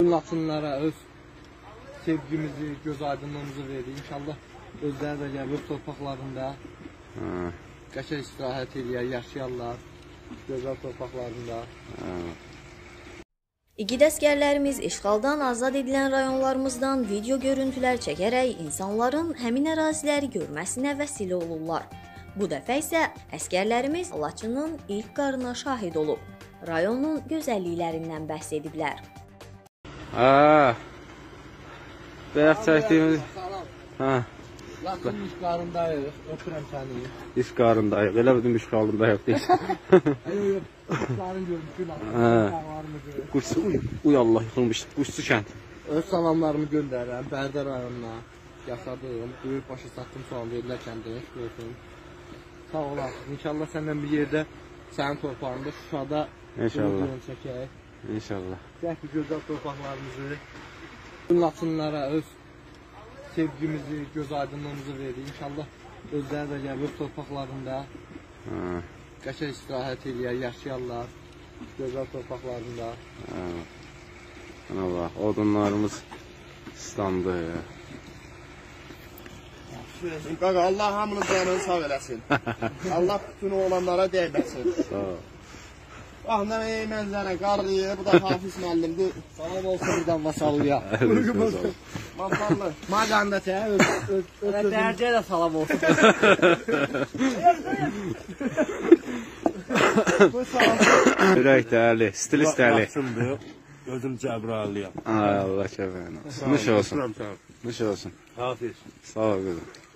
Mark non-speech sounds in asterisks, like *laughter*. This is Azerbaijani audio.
Laçınlara öz sevgimizi, göz aydınlığımızı verdi. İnşallah özləri də gəlir torpaqlarında Ha, qəşəng istirahət edir, yaşayarlar gözəl torpaqlarında. ha. İgid əskərlərimiz işğaldan azad edilən rayonlarımızdan video görüntülər çəkərək insanların həmin əraziləri görməsinə vəsilə olurlar. Bu dəfə isə əskərlərimiz Laçının ilk qarına şahid olub. Rayonun gözəlliklərindən bəhs ediblər. Ha. Bəyək çəkdiyimiz Salam. ha, Laçın işğalındayıq. Öpürəm səni. iş qarındayıq. Elə bizim iş qarındayıq deyil. Ayo yo. Quşların görmüşük Hə. Laçın. Quşsu uy, uy Allah yıxılmış. Quşsu kənd. Öz salamlarımı göndərirəm Bərdə rayonuna. Yaşadığım, böyük başa satdım soğan verirlər kəndinə görsün. Sağ olasın. İnşallah səndən bir yerdə sənin torpağında Şuşada İnşallah. çəkək. İnşallah. Gəl ki, gözəl torpaqlarımızı bütün Laçınlara öz sevgimizi, göz aydınlığımızı verdi. İnşallah özləri də gəlir öz torpaqlarında Ha, qəşəng istirahət edir, yaşayarlar gözəl torpaqlarında. ha. Ana bax, odunlarımız islandı. Qaqa Allah hamının canını sağ eləsin. *laughs* Allah bütün oğlanlara dəyməsin. Sağ ol. Ah nə ey mənzərə qarıyır. Bu da Hafiz müəllimdir. *laughs* Salam olsun *laughs* buradan Masallıya. Sağ ol. Mantarlı. Maganda sən öz öz öz dərəcəyə də salam olsun. Bu sağ Ürək dəli, stilist dəli. Özüm Cəbralıyam. Ay Allah kəfəni. Nuş olsun. Nuş olsun. Hafiz. Sağ ol qızım.